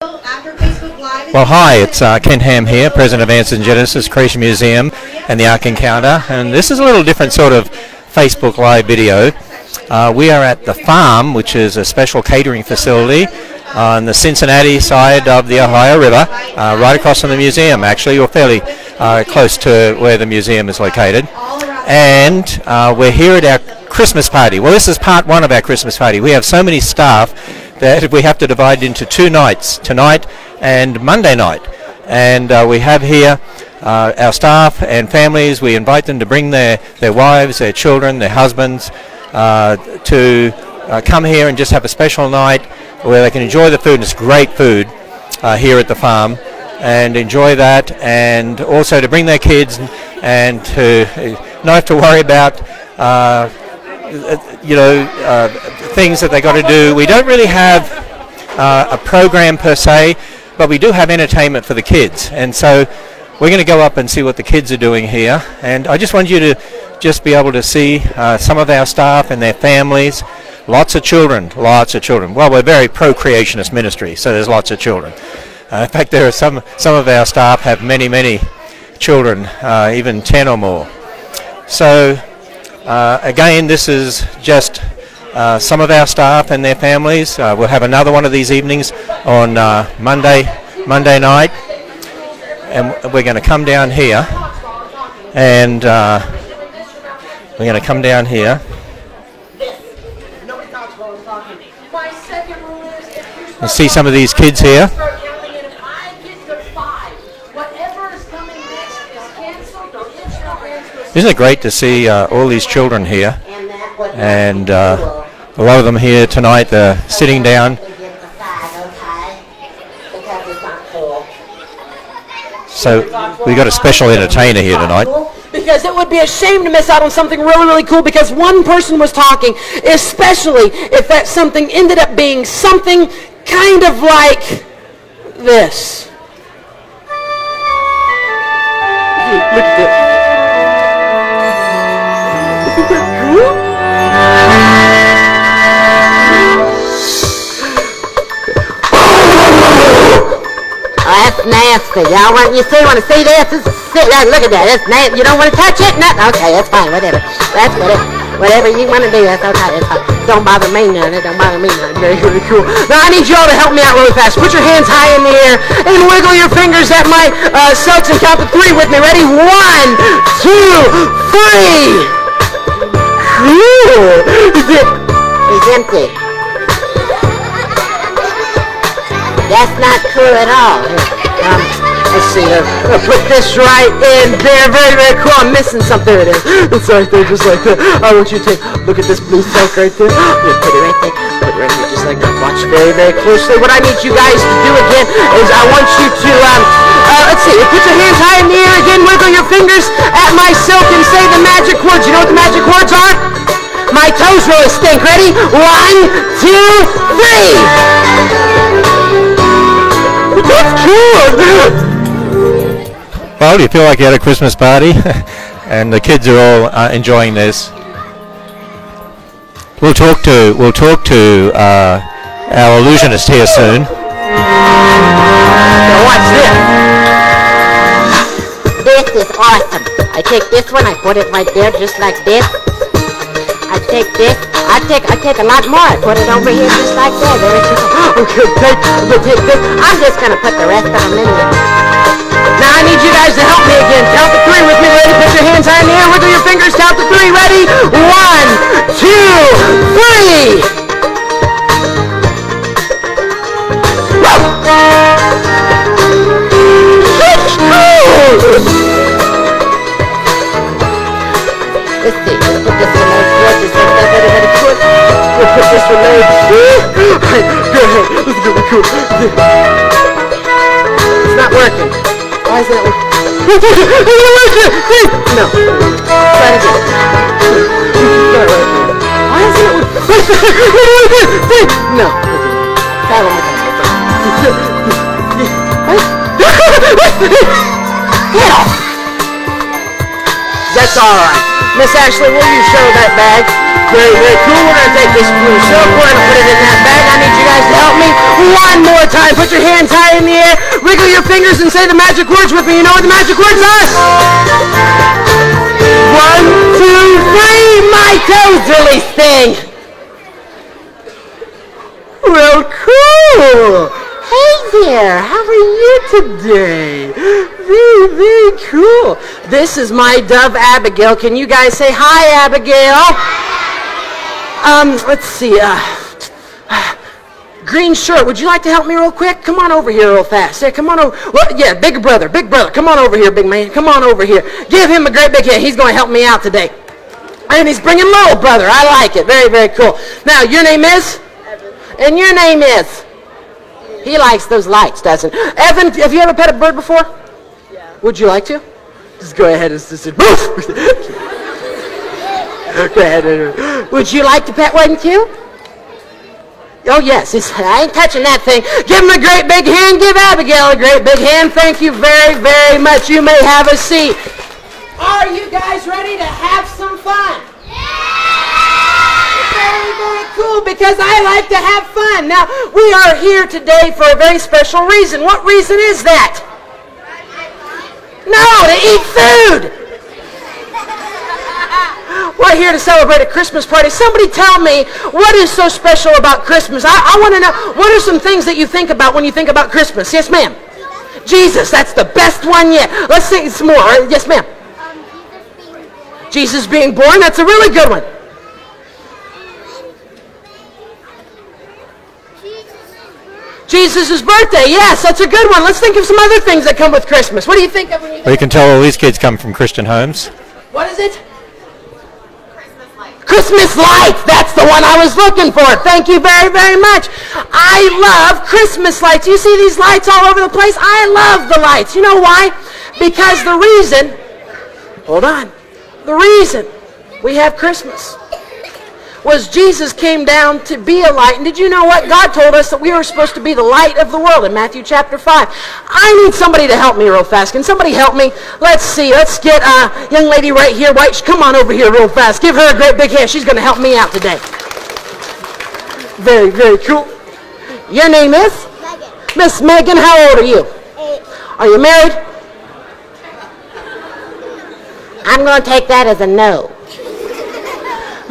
Well, hi, it's uh, Ken Ham here, President of Answers in Genesis Creation Museum and the Ark Encounter, and this is a little different sort of Facebook Live video. Uh, we are at the farm, which is a special catering facility on the Cincinnati side of the Ohio River, uh, right across from the museum, actually, or fairly uh, close to where the museum is located. And uh, we're here at our Christmas party. Well, this is part one of our Christmas party. We have so many staff that we have to divide into two nights, tonight and Monday night. And uh, we have here uh, our staff and families. We invite them to bring their, their wives, their children, their husbands uh, to uh, come here and just have a special night where they can enjoy the food. It's great food uh, here at the farm and enjoy that and also to bring their kids and to not have to worry about uh, you know, uh, things that they got to do. We don't really have uh, a program per se, but we do have entertainment for the kids. And so we're going to go up and see what the kids are doing here. And I just want you to just be able to see uh, some of our staff and their families. Lots of children, lots of children. Well, we're very pro-creationist ministry, so there's lots of children. Uh, in fact, there are some, some of our staff have many, many children, uh, even 10 or more. So uh, again, this is just uh, some of our staff and their families. Uh, we'll have another one of these evenings on uh, Monday, Monday night, and we're going to come down here, and uh, we're going to come down here. And see some of these kids here. Isn't it great to see uh, all these children here? And uh, a lot of them here tonight, they're sitting down. So we got a special entertainer here tonight. Because it would be a shame to miss out on something really, really cool because one person was talking, especially if that something ended up being something kind of like this. Look at this. Oh, that's nasty. Y'all want you see want to see this? this uh, look at that. That's nasty. You don't want to touch it? No. Okay, that's fine. Whatever. That's whatever. Whatever you want to do, that's okay. That's fine. Don't bother me none. It don't bother me none. Very, cool. Now I need you all to help me out really fast. Put your hands high in the air and wiggle your fingers at my uh, silks and count to three with me. Ready? One, two, three. It's empty. That's not cool at all. Um, let's see. Uh, I'll put this right in there. Very, very cool. I'm missing something. There it is. It's right there, just like that. I want you to take. Look at this blue silk right there. Yeah, put it right there. Put it right here, just like that. Watch very, very closely. What I need you guys to do again is I want you to um. Uh, let's see. Put your hands high in the air again. Wiggle your fingers at my silk and say the magic words. You know what the magic words are? My toes really stink. Ready? One, two, three. That's cool. Well, do you feel like you had a Christmas party? and the kids are all uh, enjoying this. We'll talk to we'll talk to uh, our illusionist here soon. Now watch this. This is awesome. I take this one, I put it right there just like this. I take this, I take I take a lot more, I put it over here just like that. There it is. Okay, take, but take this. I'm just gonna put the rest of them in there. Now I need you guys to help me again. Count to three with me. Ready? Put your hands the air. Wiggle your fingers. Count to three. Ready? One, two, three. Let's that. Very, very cool. We'll put this one here. Go ahead. Is gonna be cool. It's not working. Why is that working? Not! No. Try it again. It. Why it working? No. Try one more time. Get That's all right. Miss Ashley, will you show that bag? Very, very cool. We're going to take this blue silk. We're going to put it in that bag. I need you guys to help me one more time. Put your hands high in the air. Wiggle your fingers and say the magic words with me. You know what the magic words are? One, two, three. My toes release thing. Well, cool. There, how are you today? Very, very cool. This is my dove Abigail. Can you guys say hi, Abigail? Um, let's see. Uh, green shirt. Would you like to help me real quick? Come on over here real fast. Yeah, come on over. Well, yeah, big brother, big brother. Come on over here, big man. Come on over here. Give him a great big hand. He's going to help me out today. And he's bringing little brother. I like it. Very, very cool. Now, your name is? And your name is? He likes those lights, doesn't he? Evan, have you ever pet a bird before? Yeah. Would you like to? Just go ahead and just go ahead. Would you like to pet one too? Oh yes, it's, I ain't touching that thing. Give him a great big hand. Give Abigail a great big hand. Thank you very, very much. You may have a seat. Are you guys ready to have some fun? Cool because I like to have fun. Now, we are here today for a very special reason. What reason is that? No, to eat food. We're here to celebrate a Christmas party. Somebody tell me what is so special about Christmas. I, I want to know what are some things that you think about when you think about Christmas. Yes, ma'am. Jesus, that's the best one yet. Let's sing some more. Yes, ma'am. Um, Jesus being born. Jesus being born, that's a really good one. Jesus' birthday. Yes, that's a good one. Let's think of some other things that come with Christmas. What do you think of when you think Well, you can tell all these kids come from Christian homes. What is it? Christmas lights. Christmas lights. That's the one I was looking for. Thank you very, very much. I love Christmas lights. You see these lights all over the place? I love the lights. You know why? Because the reason, hold on, the reason we have Christmas was Jesus came down to be a light. And did you know what? God told us that we were supposed to be the light of the world in Matthew chapter 5. I need somebody to help me real fast. Can somebody help me? Let's see. Let's get a young lady right here. White, come on over here real fast. Give her a great big hand. She's going to help me out today. Very, very cool. Your name is? Megan. Miss Megan. How old are you? Eight. Are you married? I'm going to take that as a no.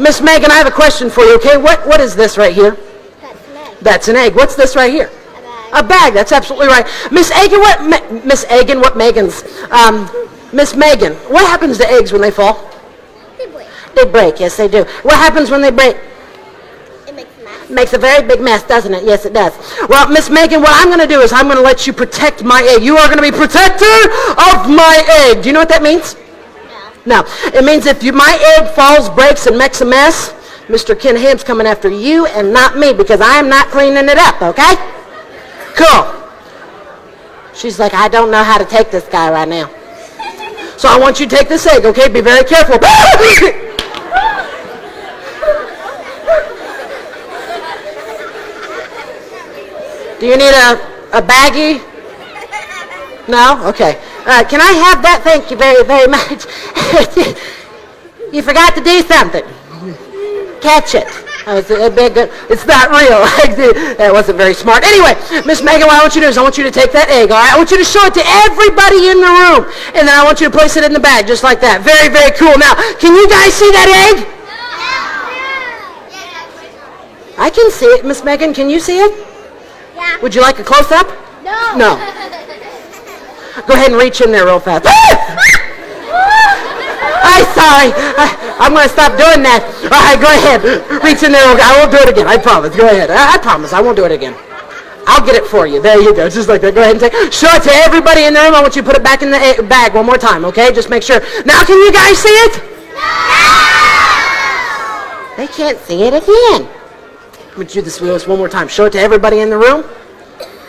Miss Megan, I have a question for you, okay? What, what is this right here? That's an egg. That's an egg. What's this right here? A bag. A bag. That's absolutely right. Miss Egan, what? Miss Egan, what Megan's? Um, Miss Megan, what happens to eggs when they fall? They break. They break. Yes, they do. What happens when they break? It makes a. Makes a very big mess, doesn't it? Yes, it does. Well, Miss Megan, what I'm going to do is I'm going to let you protect my egg. You are going to be protector of my egg. Do you know what that means? No. It means if you, my egg falls, breaks, and makes a mess, Mr. Ken Ham's coming after you and not me because I am not cleaning it up, okay? Cool. She's like, I don't know how to take this guy right now. So I want you to take this egg, okay? Be very careful. Do you need a, a baggie? No? Okay. Uh, can I have that? Thank you very, very much. you forgot to do something. Catch it. Big, it's not real. that wasn't very smart. Anyway, Miss Megan, what I want you to do is I want you to take that egg, all right? I want you to show it to everybody in the room. And then I want you to place it in the bag, just like that. Very, very cool. Now, can you guys see that egg? I can see it. Miss Megan, can you see it? Yeah. Would you like a close-up? No. No. Go ahead and reach in there real fast. I'm sorry. I, I'm going to stop doing that. All right, go ahead. Reach in there. I won't do it again. I promise. Go ahead. I, I promise. I won't do it again. I'll get it for you. There you go. Just like that. Go ahead and take Show it to everybody in the room. I want you to put it back in the bag one more time, okay? Just make sure. Now, can you guys see it? No! They can't see it again. Would you do this Willis one more time? Show it to everybody in the room.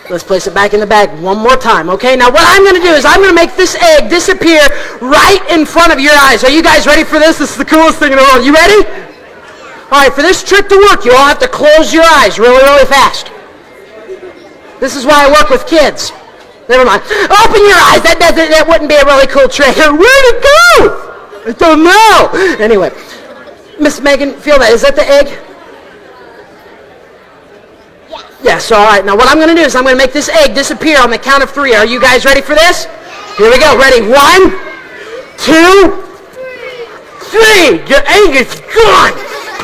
Let's place it back in the bag one more time, okay? Now what I'm going to do is I'm going to make this egg disappear right in front of your eyes. Are you guys ready for this? This is the coolest thing in the world. You ready? All right, for this trick to work, you all have to close your eyes really, really fast. This is why I work with kids. Never mind. Open your eyes. That doesn't. That wouldn't be a really cool trick. Where'd it go? I don't know. Anyway, Miss Megan, feel that? Is that the egg? Yes, all right. Now what I'm going to do is I'm going to make this egg disappear on the count of three. Are you guys ready for this? Here we go. Ready? One, two, three. The egg is gone.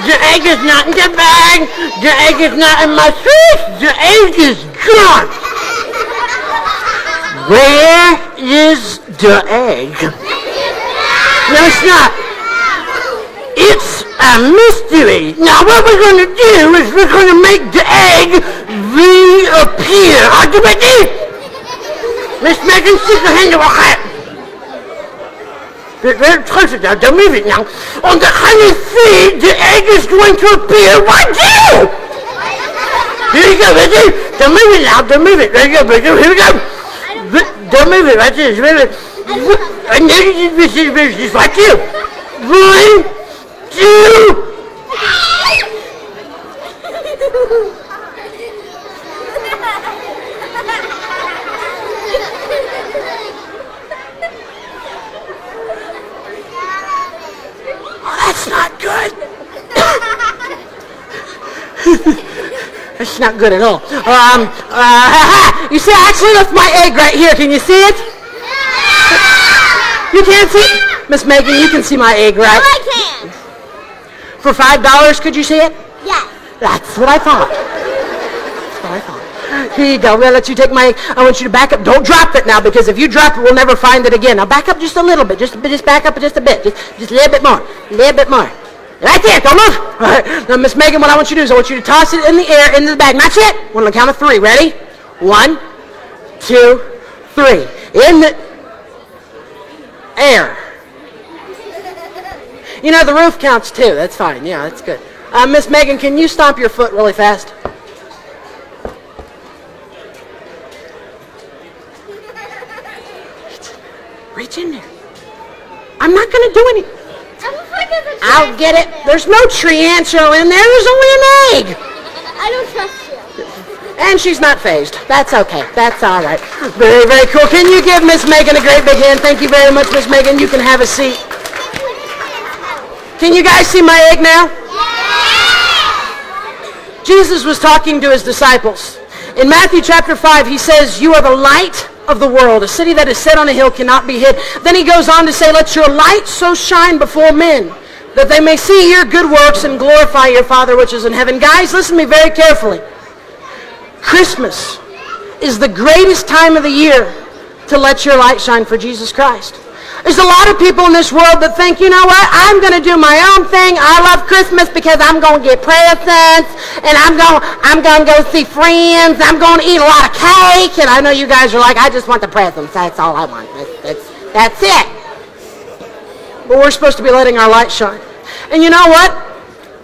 The egg is not in the bag. The egg is not in my suit. The egg is gone. Where is the egg? No, it's not. It's a mystery. Now what we're going to do is we're going to make the egg reappear. Hat. Very very close it now. Don't move it now. On the honey feed, the egg is going to appear right here. Here you go, ready? Don't move it now. Don't move it. There you go, ready? Here we go. Don't move it. Right there. Move it. And then you just, just, just, just right here. One, two. That's not good. That's not good at all. Um, uh, you see, I actually left my egg right here. Can you see it? You can't see it? Miss Megan, you can see my egg, right? I can. For five dollars, could you see it? Yes. That's what I thought. That's what I thought. Here you go. I'm gonna let you take my egg. I want you to back up. Don't drop it now, because if you drop it, we'll never find it again. Now back up just a little bit. Just, just back up just a bit. Just, just a little bit more. A little bit more. Right there. Don't move. All right. Now, Miss Megan, what I want you to do is I want you to toss it in the air into the bag. That's it. One on the count of three. Ready? One, two, three. In the air. You know, the roof counts too. That's fine. Yeah, that's good. Uh, Miss Megan, can you stomp your foot really fast? Reach in there. I'm not going to do any. I'm afraid there's a I'll get it. there. There's no tree answer in there. There's only an egg. I don't trust you. And she's not phased. That's okay. That's all right. Very, very cool. Can you give Miss Megan a great big hand? Thank you very much, Miss Megan. You can have a seat. Can you guys see my egg now? Jesus was talking to his disciples. In Matthew chapter 5, he says, You are the light of the world. A city that is set on a hill cannot be hid. Then he goes on to say, Let your light so shine before men that they may see your good works and glorify your Father which is in heaven. Guys, listen to me very carefully. Christmas is the greatest time of the year to let your light shine for Jesus Christ. There's a lot of people in this world that think, you know what, I'm going to do my own thing. I love Christmas because I'm going to get presents and I'm going, I'm going to go see friends. I'm going to eat a lot of cake. And I know you guys are like, I just want the presents. That's all I want. That's, that's, that's it. But we're supposed to be letting our light shine. And you know what?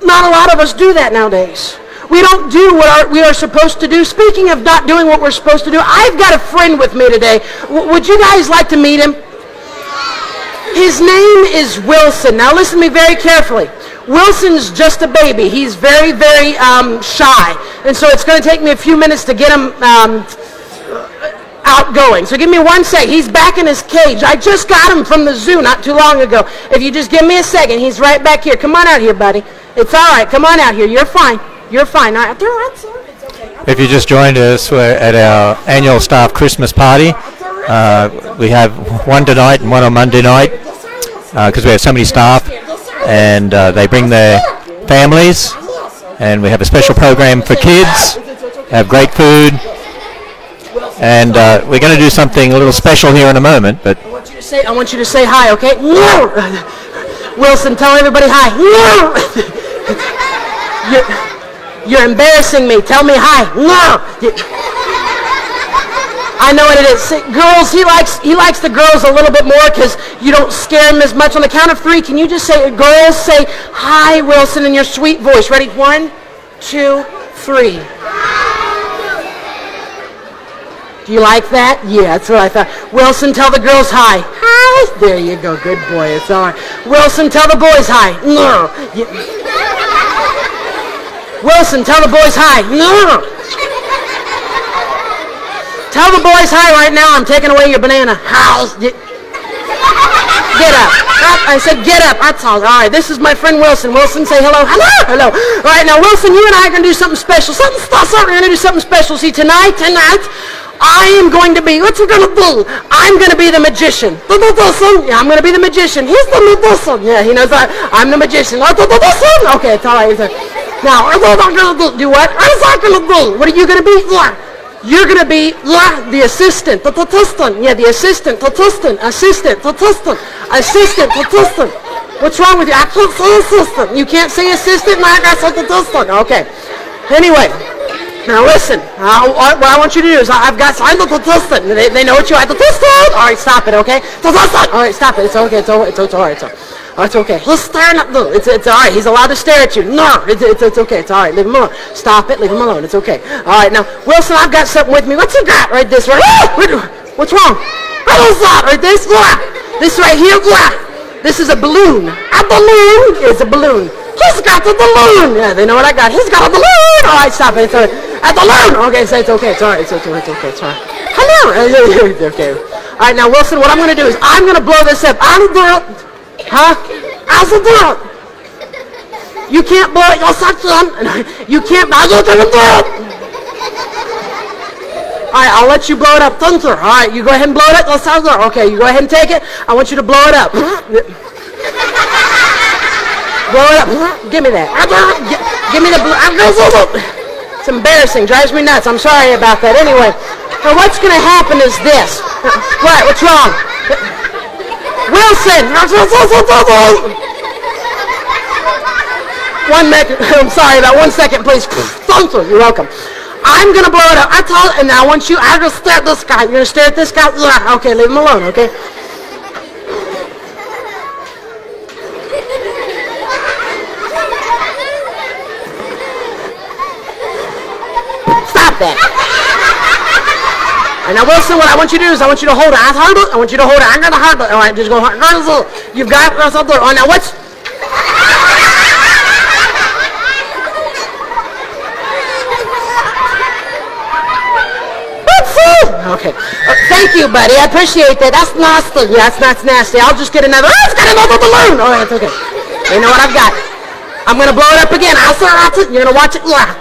Not a lot of us do that nowadays. We don't do what our, we are supposed to do. Speaking of not doing what we're supposed to do, I've got a friend with me today. W- would you guys like to meet him? His name is Wilson. Now listen to me very carefully. Wilson's just a baby. He's very, very um, shy. And so it's going to take me a few minutes to get him um, outgoing. So give me one sec. He's back in his cage. I just got him from the zoo not too long ago. If you just give me a second, he's right back here. Come on out here, buddy. It's all right. Come on out here. You're fine. You're fine. All right. All right. It's okay. If you just joined us, we're at our annual staff Christmas party. Uh, we have one tonight and one on Monday night because we have so many staff, and uh, they bring their families, and we have a special program for kids. Have great food, and uh, we're going to do something a little special here in a moment. But I want you to say. I want you to say hi. Okay. Wilson, tell everybody hi. You're, you're embarrassing me. Tell me hi. I know what it is. Girls, he likes he likes the girls a little bit more because you don't scare him as much. On the count of three, can you just say, girls, say hi, Wilson, in your sweet voice. Ready? One, two, three. Do you like that? Yeah, that's what I thought. Wilson, tell the girls hi. Hi. There you go. Good boy. It's all right. Wilson, tell the boys hi. No. You- Wilson, tell the boys hi. No. Tell the boys hi right now. I'm taking away your banana. House. get up. I said, get up. That's all. All right, this is my friend Wilson. Wilson, say hello. Hello, hello. All right, now, Wilson, you and I are going to do something special. Something special. We're going to do something special. See, tonight, tonight, I am going to be, what's he going to do? I'm going to be the magician. Yeah, I'm going to be the magician. He's the magician. Yeah, he knows that. I'm the magician. Okay, it's all right. Now, what am I going to do? What? What is I going to do? What are you going to be? You're going to be la, the assistant. Yeah, the assistant. Assistant. Assistant. Assistant. Assistant. What's wrong with you? I can't assistant. You can't say assistant? No, I got assistant. Okay. Anyway. Now listen, uh, what I want you to do is I've got signed the assistant. They, they know what you have to assistant. All right, stop it, okay? All right, stop it. It's okay. It's, it's, it's all right. It's all right. Oh, it's okay. He's staring at the. It's, it's all right. He's allowed to stare at you. No, it's, it's, it's okay. It's all right. Leave him alone. Stop it. Leave him alone. It's okay. All right. Now, Wilson, I've got something with me. What's you got right this right? What's wrong? What is that right this? This right here. This is a balloon. A balloon is a balloon. He's got the balloon. Yeah, they know what I got. He's got a balloon. All right, stop it. It's all right. A balloon. Okay, so it's okay. It's all right. It's okay. It's okay. It's all right. Hello. Okay. All right, now, Wilson, what I'm going to do is I'm going to blow this up. I'm going to Huh? How's it doing? You can't blow it yourself, son. You can't blow it yourself. All right, I'll let you blow it up, Thunder. All right, you go ahead and blow it up. Yourself. Okay, you go ahead and take it. I want you to blow it up. blow it up. Give me that. Give me the blue. It's embarrassing. Drives me nuts. I'm sorry about that. Anyway, now what's going to happen is this. What? What's wrong? Wilson! One minute. I'm sorry about one second, please. Thuncer, you're welcome. I'm gonna blow it up. I told, and I want you. I'm gonna stare at this guy. You're gonna stare at this guy. Okay, leave him alone. Okay. Stop that. And now, Wilson, what I want you to do is I want you to hold it. I want you to hold it. To hold it. All right, just go. You've got it. All right, now what's... Okay. Uh, thank you, buddy. I appreciate that. That's nasty. Yeah, that's not nasty. I'll just get another. Oh, it's got another balloon. All right, okay. You know what I've got? I'm going to blow it up again. I'll start it. You're going to watch it. Yeah.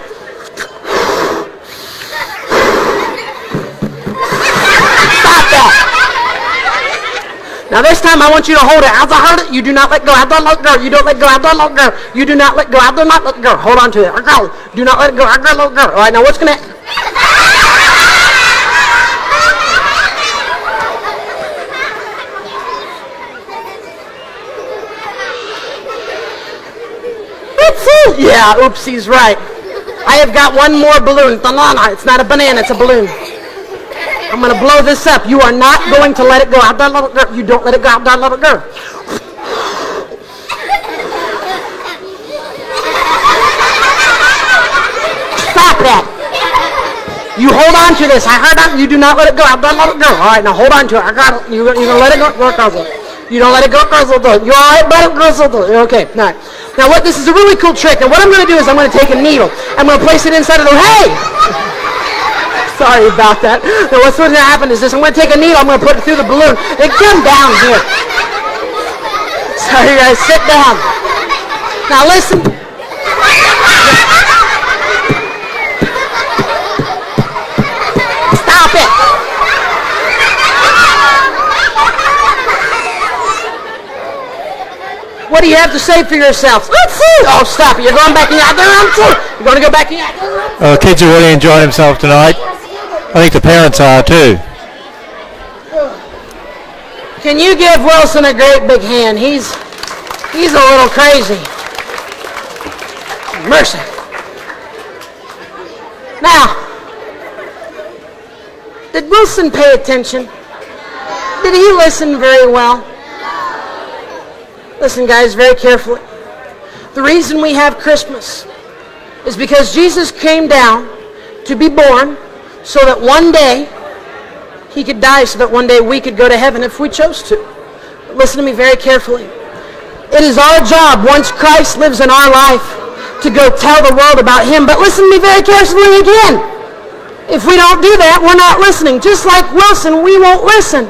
Now this time I want you to hold it. As I hold it, you do not let go. I don't let go. You don't let go. I don't let go. You do not let go. I do not let go. Hold on to it. I. Do not let go. I go. Let go. All right. Now what's gonna? Oopsie. Yeah. Oopsie's right. I have got one more balloon. It's not a banana. It's a balloon. I'm going to blow this up. You are not going to let it go. I don't let it go. You don't let it go. I don't let it. Stop that. You hold on to this. I heard that. You do not let it go. I don't let it go. All right, now hold on to it. I got it. You, you're going to let it go. Go, Grizzle. You don't let it go, Grizzle. You all right, buddy? Grizzle. Okay, all right. Now, what? This is a really cool trick. And what I'm going to do is I'm going to take a needle. I'm going to place it inside of the... Hey! Sorry about that. Now what's going to happen is this. I'm going to take a needle. I'm going to put it through the balloon. Then come down here. Sorry, guys. Sit down. Now listen. Stop it. What do you have to say for yourself? Let's see. Oh, stop it. You're going back in your... You're going to go back in. Uh, kids are really enjoying themselves tonight. I think the parents are too. Can you give Wilson a great big hand? He's he's a little crazy. Mercy. Now, did Wilson pay attention? Did he listen very well? Listen, guys, very carefully. The reason we have Christmas is because Jesus came down to be born so that one day he could die so that one day we could go to heaven if we chose to. But listen to me very carefully. It is our job once Christ lives in our life to go tell the world about him. But listen to me very carefully again. If we don't do that, we're not listening. Just like Wilson, we won't listen.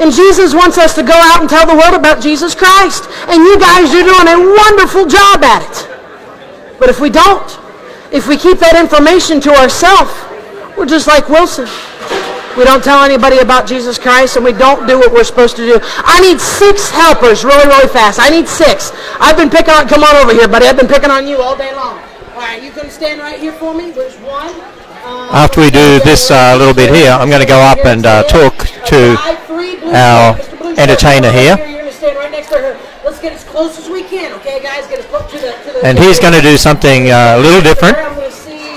And Jesus wants us to go out and tell the world about Jesus Christ. And you guys you're doing a wonderful job at it. But if we don't, if we keep that information to ourselves, we're just like Wilson. We don't tell anybody about Jesus Christ and we don't do what we're supposed to do. I need six helpers really, really fast. I need six. I've been picking on, come on over here, buddy. I've been picking on you all day long. All right, you can stand right here for me. There's one. Uh, After we do this uh, little bit here, I'm going to go up and uh, talk to our entertainer here. You're going to stand right next to her. Let's get as close as we can, okay, guys? Get as close to the... And he's going to do something uh, a little different.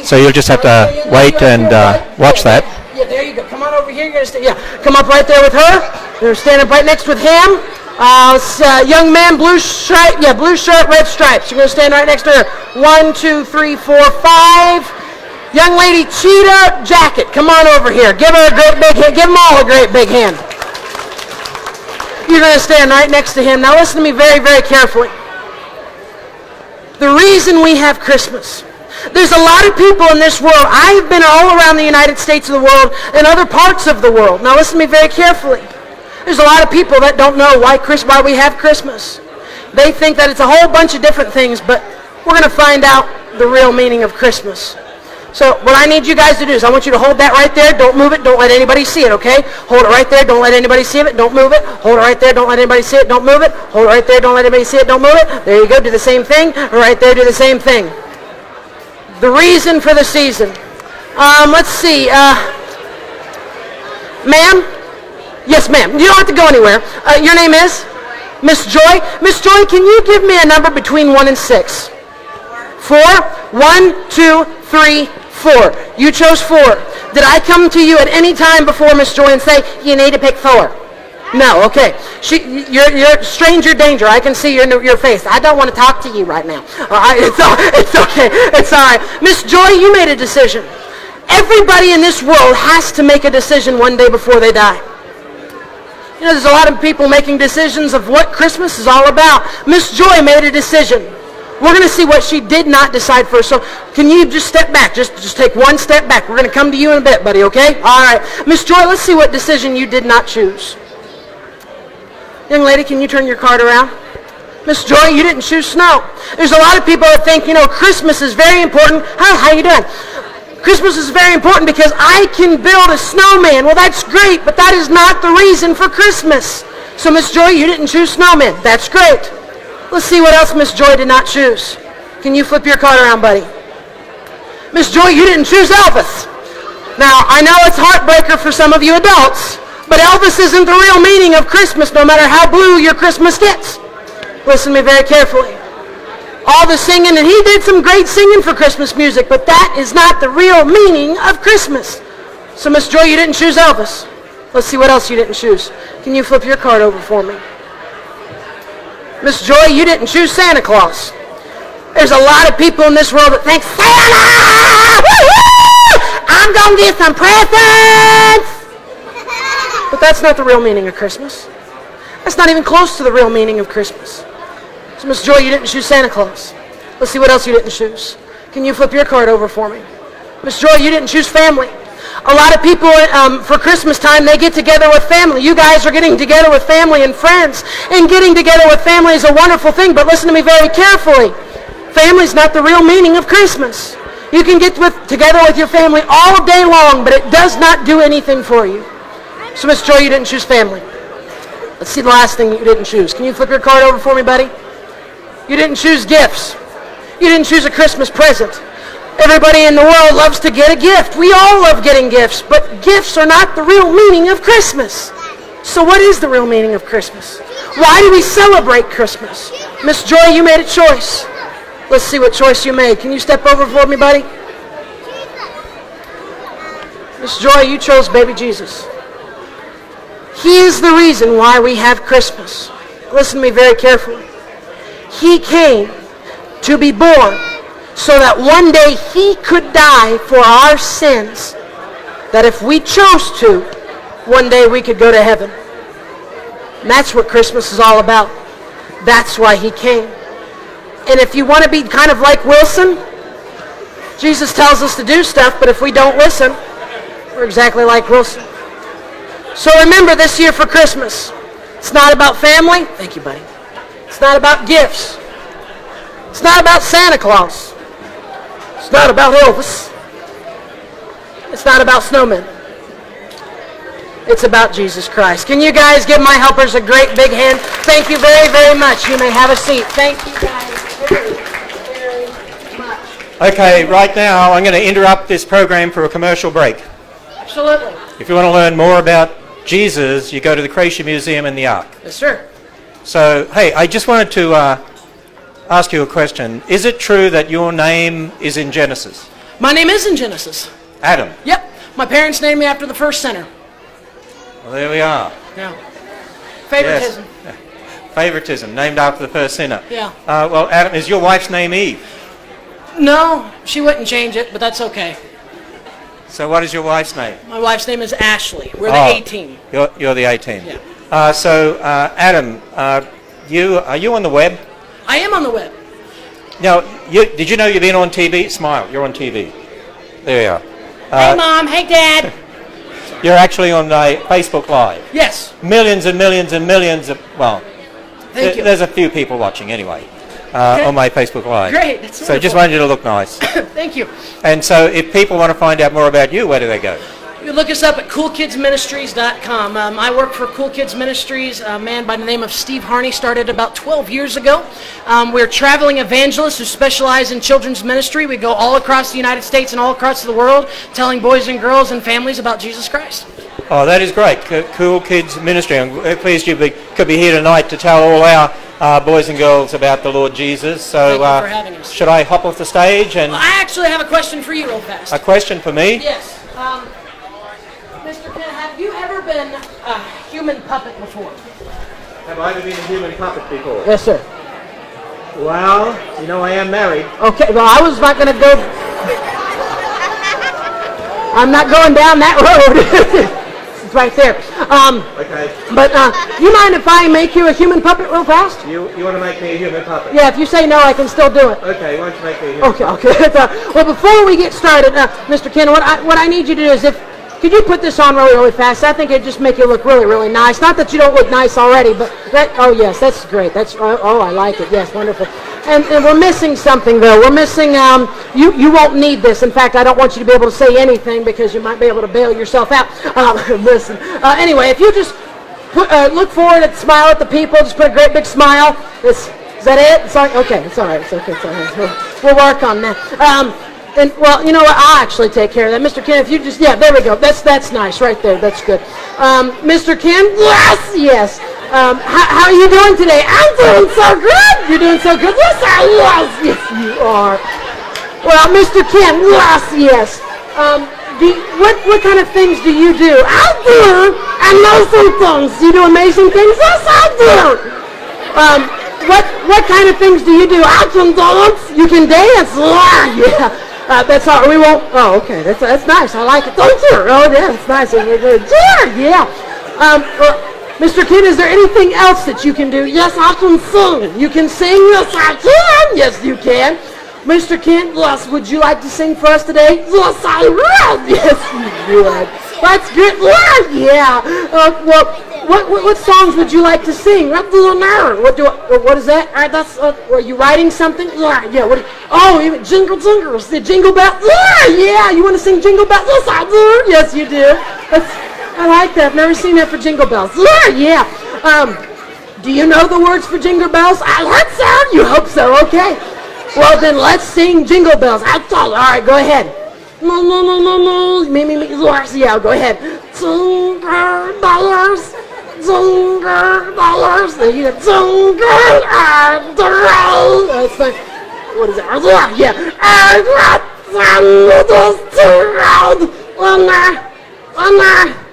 So you'll just have to wait and uh, watch that. Yeah, there you go. Come on over here. You're gonna stay. Yeah, come up right there with her. You're standing right next with him. Uh, uh, young man, blue stripe. Yeah, blue shirt, red stripes. You're gonna stand right next to her. One, two, three, four, five. Young lady, cheetah jacket. Come on over here. Give her a great big hand. Give them all a great big hand. You're gonna stand right next to him. Now listen to me very, very carefully. The reason we have Christmas. There's a lot of people in this world. I've been all around the United States of the world and other parts of the world. Now listen to me very carefully. There's a lot of people that don't know why, Chris, why we have Christmas. They think that it's a whole bunch of different things, but we're going to find out the real meaning of Christmas. So what I need you guys to do is I want you to hold that right there. Don't move it. Don't let anybody see it, okay? Hold it right there. Don't let anybody see it. Don't move it. Hold it right there. Don't let anybody see it. Don't move it. Hold it right there. Don't let anybody see it. Don't move it. There you go. Do the same thing. Right there. Do the same thing. The reason for the season. Um, let's see. Uh, ma'am? Yes, ma'am. You don't have to go anywhere. Uh, your name is? Miss Joy? Miss Joy, can you give me a number between 1 and 6? Four? One, two, three, four. You chose four. Did I come to you at any time before, Miss Joy, and say, you need to pick four? No, okay. She, you're, you're stranger danger. I can see your, your face. I don't want to talk to you right now. All right, it's, all, it's okay. It's all right. Miss Joy, you made a decision. Everybody in this world has to make a decision one day before they die. You know, there's a lot of people making decisions of what Christmas is all about. Miss Joy made a decision. We're going to see what she did not decide first. So can you just step back? Just, just take one step back. We're going to come to you in a bit, buddy, okay? All right. Miss Joy, let's see what decision you did not choose. Young lady, can you turn your card around? Miss Joy, you didn't choose snow. There's a lot of people that think, you know, Christmas is very important. Hi, how you doing? Christmas is very important because I can build a snowman. Well, that's great, but that is not the reason for Christmas. So, Miss Joy, you didn't choose snowman. That's great. Let's see what else Miss Joy did not choose. Can you flip your card around, buddy? Miss Joy, you didn't choose Elvis. Now, I know it's heartbreaker for some of you adults, but Elvis isn't the real meaning of Christmas no matter how blue your Christmas gets. Listen to me very carefully. All the singing, and he did some great singing for Christmas music, but that is not the real meaning of Christmas. So, Miss Joy, you didn't choose Elvis. Let's see what else you didn't choose. Can you flip your card over for me? Miss Joy, you didn't choose Santa Claus. There's a lot of people in this world that think, Santa! I'm going to get some presents! But that's not the real meaning of Christmas. That's not even close to the real meaning of Christmas. So, Miss Joy, you didn't choose Santa Claus. Let's see what else you didn't choose. Can you flip your card over for me? Miss Joy, you didn't choose family. A lot of people um, for Christmas time, they get together with family. You guys are getting together with family and friends. And getting together with family is a wonderful thing, but listen to me very carefully. Family's not the real meaning of Christmas. You can get with, together with your family all day long, but it does not do anything for you. So, Miss Joy, you didn't choose family. Let's see the last thing you didn't choose. Can you flip your card over for me, buddy? You didn't choose gifts. You didn't choose a Christmas present. Everybody in the world loves to get a gift. We all love getting gifts, but gifts are not the real meaning of Christmas. So what is the real meaning of Christmas? Why do we celebrate Christmas? Miss Joy, you made a choice. Let's see what choice you made. Can you step over for me, buddy? Miss Joy, you chose baby Jesus. He is the reason why we have Christmas. Listen to me very carefully. He came to be born so that one day he could die for our sins. That if we chose to, one day we could go to heaven. And that's what Christmas is all about. That's why he came. And if you want to be kind of like Wilson, Jesus tells us to do stuff, but if we don't listen, we're exactly like Wilson. So remember this year for Christmas, it's not about family. Thank you, buddy. It's not about gifts. It's not about Santa Claus. It's not about Elvis. It's not about snowmen. It's about Jesus Christ. Can you guys give my helpers a great big hand? Thank you very, very much. You may have a seat. Thank you guys very, very much. Okay, right now I'm going to interrupt this program for a commercial break. Absolutely. If you want to learn more about Jesus, you go to the Creation Museum in the Ark. Yes, sir. So, hey, I just wanted to uh, ask you a question. Is it true that your name is in Genesis? My name is in Genesis. Adam. Yep. My parents named me after the first sinner. Well, there we are. Yeah. Favoritism. Yes. Favoritism, named after the first sinner. Yeah. Uh, well, Adam, is your wife's name Eve? No, she wouldn't change it, but that's okay. So what is your wife's name? My wife's name is Ashley. We're the Oh, 18. You're, you're the 18. Yeah. Uh, so, uh, Adam, uh, you are you on the web? I am on the web. Now, you, did you know you've been on TV? Smile, you're on TV. There you are. hey, Mom. Hey, Dad. You're actually on uh, Facebook Live. Yes. Millions and millions and millions of, well, Thank th- you. there's a few people watching anyway uh, on my Facebook Live. Great, that's so just wanted you to look nice. Thank you. and so if people want to find out more about you, where do they go? You look us up at coolkidsministries.com. Um, I work for Cool Kids Ministries. A man by the name of Steve Harney started about 12 years ago. Um, we're traveling evangelists who specialize in children's ministry. We go all across the United States and all across the world telling boys and girls and families about Jesus Christ. Oh, that is great. Cool Kids Ministry. I'm uh, pleased you be, could be here tonight to tell all our uh, boys and girls about the Lord Jesus. So, Thank you uh, for having us. should I hop off the stage and I actually have a question for you real fast. a question for me? Yes. Um, Mr. Ken, have you ever been a human puppet before? Have I ever been a human puppet before? Yes, sir. Well, you know I am married. Okay, well, I was not going to go. I'm not going down that road. it's right there. Um, Okay. but uh, you mind if I make you a human puppet real fast? You you want to make me a human puppet? Yeah, if you say no, I can still do it. Okay. Why don't you make me a human Okay, okay. Uh, well, before we get started, uh, Mr. Ken, what I, what I need you to do is if could you put this on really, really fast? I think it'd just make you look really, really nice. Not that you don't look nice already, but that. Oh yes, that's great. That's oh, oh I like it. Yes, wonderful. And, and we're missing something though. We're missing. Um, you you won't need this. In fact, I don't want you to be able to say anything because you might be able to bail yourself out. Um, listen. Uh, anyway, if you just put, uh, look forward and smile at the people, just put a great big smile. This, is that it? It's okay, it's all right. It's okay. It's all right. We'll, we'll work on that. Um, and well, you know what? I'll actually take care of that, Mr. Ken. If you just yeah, there we go. That's that's nice right there. That's good. Um, Mr. Ken, yes, yes. Um, how, how are you doing today? I'm doing so good. You're doing so good. Yes, I yes, yes, you are. Well, Mr. Ken, yes, yes. Um, you- what what kind of things do you do? I do amazing things. You do amazing things. Yes, I do. Um, what what kind of things do you do? I can dance. You can dance. Yeah. Uh, that's all. We won't. Oh, okay. That's that's nice. I like it. Thank you. Oh, yeah, that's nice. Yeah, yeah. Um, well, Mr. Ken, is there anything else that you can do? Yes, I can sing. You can sing. Yes, I can. Yes, you can. Mr. Ken, yes, would you like to sing for us today? Yes, I would. Yes, you would. That's good. Yeah. Uh, well, what, what what songs would you like to sing? What do I, what is that? Uh, that's uh, are you writing something? Yeah. What? you- oh, even jingle jingles, the jingle bell. Yeah. You want to sing jingle bells? Yes, you do. That's, I like that. I've never seen that for jingle bells. Yeah. Um, do you know the words for jingle bells? I hope so. You hope so. Okay. Well, then let's sing jingle bells. All right, go ahead. No, no, no, no, no. Me, me, me. Yours. Yeah, go ahead. Jingle bells. Jingle bells. Then you all the way. That's fine. What is it? Yeah, yeah. I got some noodles to ride on a, on a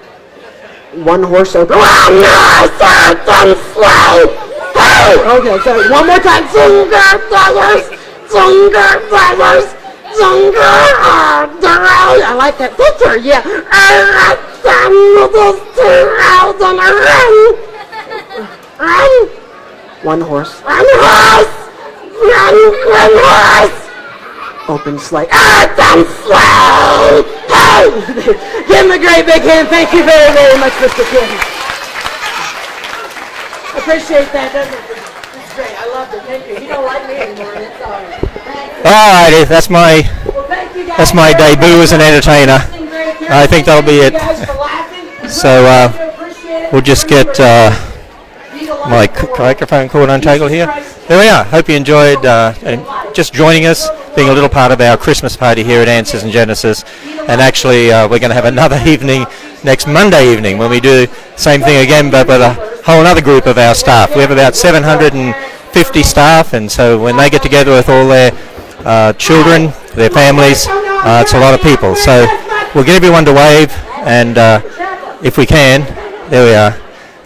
one horse open. Oh no, certain sleigh. Hey! Okay, so one more time. Jingle bells, jingle bells, the. I like that picture. Yeah. To ride on a run. Run. One horse. One horse. Run, one horse. Open sleigh. Ah, Open sleigh. Woo! Give him a great big hand. Thank you very, very much, Mr. Kim. Appreciate that? That's great. I loved it. Thank you. He don't like me anymore. It's all right. Alrighty, that's my That's my debut as an entertainer. I think that'll be it. So, uh, we'll just get uh, my microphone cord untangled here. There we are. Hope you enjoyed uh, just joining us, being a little part of our Christmas party here at Answers in Genesis. And actually, uh, we're going to have another evening next Monday evening when we do same thing again, but with a whole other group of our staff. We have about 750 staff, and so when they get together with all their uh, children, their families, uh, it's a lot of people. So we'll get everyone to wave, and uh, if we can, there we are.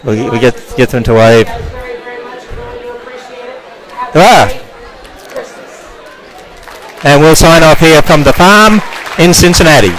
We, we get get them to wave. very, very much. Really do appreciate it. Have There are. a great Christmas. And we'll sign off here from the farm in Cincinnati.